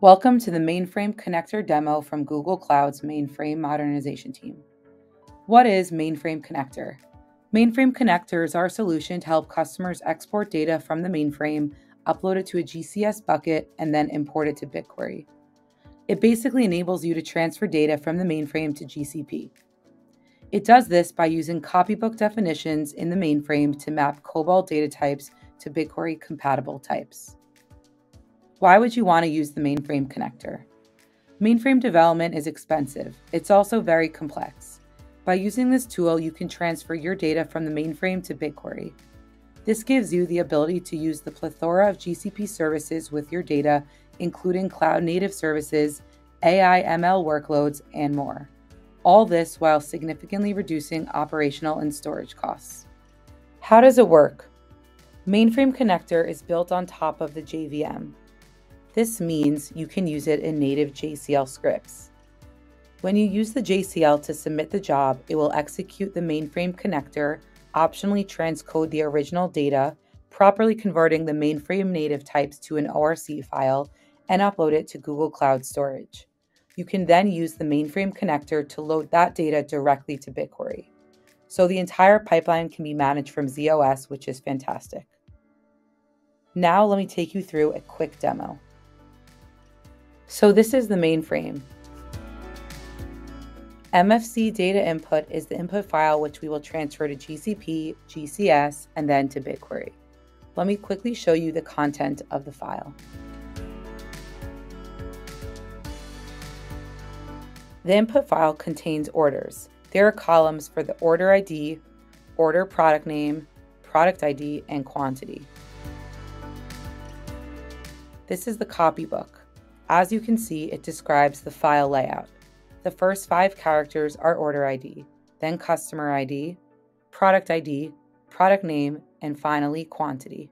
Welcome to the Mainframe Connector demo from Google Cloud's Mainframe Modernization Team. What is Mainframe Connector? Mainframe Connector is our solution to help customers export data from the mainframe, upload it to a GCS bucket, and then import it to BigQuery. It basically enables you to transfer data from the mainframe to GCP. It does this by using copybook definitions in the mainframe to map COBOL data types to BigQuery compatible types. Why would you want to use the mainframe connector? Mainframe development is expensive. It's also very complex. By using this tool, you can transfer your data from the mainframe to BigQuery. This gives you the ability to use the plethora of GCP services with your data, including cloud native services, AI ML workloads, and more. All this while significantly reducing operational and storage costs. How does it work? Mainframe Connector is built on top of the JVM. This means you can use it in native JCL scripts. When you use the JCL to submit the job, it will execute the mainframe connector, optionally transcode the original data, properly converting the mainframe native types to an ORC file, and upload it to Google Cloud Storage. You can then use the mainframe connector to load that data directly to BigQuery. So the entire pipeline can be managed from z/OS, which is fantastic. Now let me take you through a quick demo. So this is the mainframe. MFC data input is the input file which we will transfer to GCP, GCS, and then to BigQuery. Let me quickly show you the content of the file. The input file contains orders. There are columns for the order ID, order product name, product ID, and quantity. This is the copybook. As you can see, it describes the file layout. The first five characters are order ID, then customer ID, product ID, product name, and finally quantity.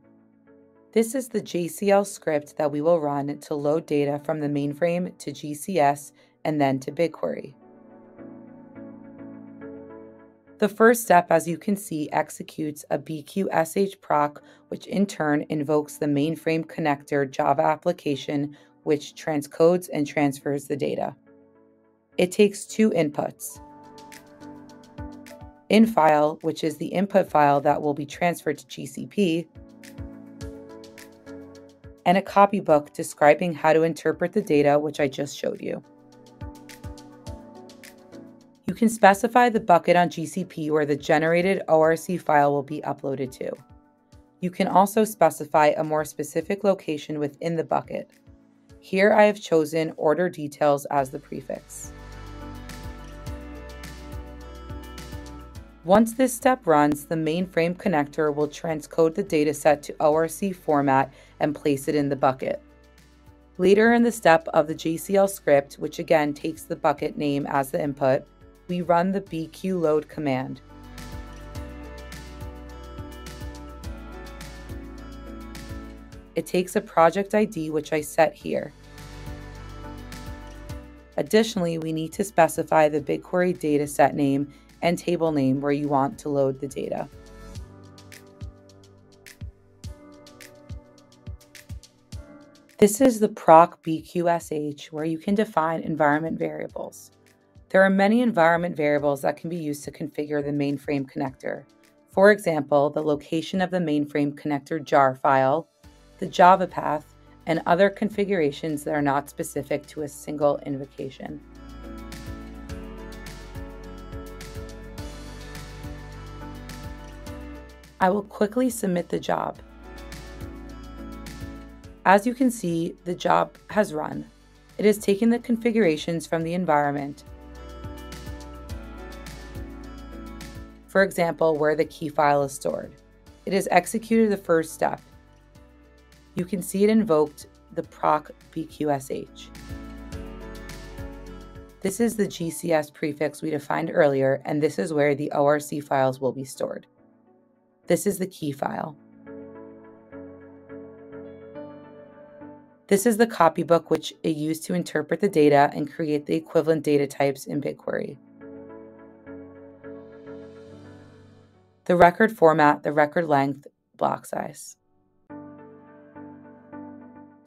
This is the JCL script that we will run to load data from the mainframe to GCS and then to BigQuery. The first step, as you can see, executes a BQSH proc, which in turn invokes the mainframe connector Java application, which transcodes and transfers the data. It takes two inputs. InFile, which is the input file that will be transferred to GCP, and a copybook describing how to interpret the data, which I just showed you. You can specify the bucket on GCP where the generated ORC file will be uploaded to. You can also specify a more specific location within the bucket. Here I have chosen order details as the prefix. Once this step runs, the mainframe connector will transcode the dataset to ORC format and place it in the bucket. Later in the step of the JCL script, which again takes the bucket name as the input, we run the bq load command. It takes a project ID, which I set here. Additionally, we need to specify the BigQuery dataset name and table name where you want to load the data. This is the proc BQSH where you can define environment variables. There are many environment variables that can be used to configure the mainframe connector. For example, the location of the mainframe connector jar file, the Java path, and other configurations that are not specific to a single invocation. I will quickly submit the job. As you can see, the job has run. It has taken the configurations from the environment for example, where the key file is stored. It has executed the first step. You can see it invoked the proc bqsh. This is the GCS prefix we defined earlier, and this is where the ORC files will be stored. This is the key file. This is the copybook which it used to interpret the data and create the equivalent data types in BigQuery. the record format, the record length, block size.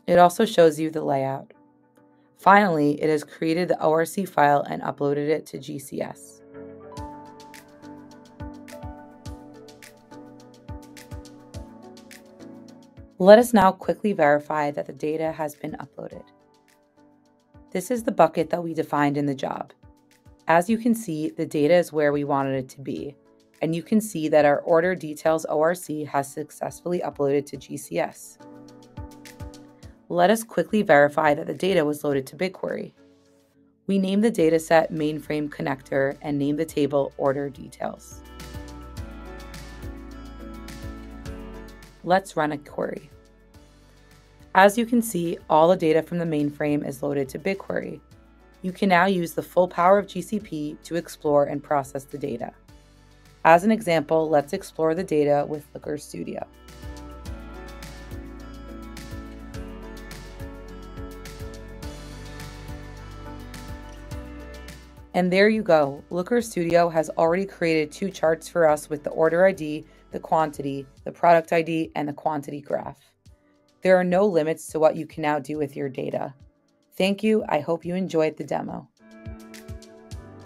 It also shows you the layout. Finally, it has created the ORC file and uploaded it to GCS. Let us now quickly verify that the data has been uploaded. This is the bucket that we defined in the job. As you can see, the data is where we wanted it to be, and you can see that our order details ORC has successfully uploaded to GCS. Let us quickly verify that the data was loaded to BigQuery. We name the dataset mainframe connector and name the table order details. Let's run a query. As you can see, all the data from the mainframe is loaded to BigQuery. You can now use the full power of GCP to explore and process the data. As an example, let's explore the data with Looker Studio. And there you go. Looker Studio has already created two charts for us with the order ID the quantity, the product ID, and the quantity graph. There are no limits to what you can now do with your data. Thank you. I hope you enjoyed the demo.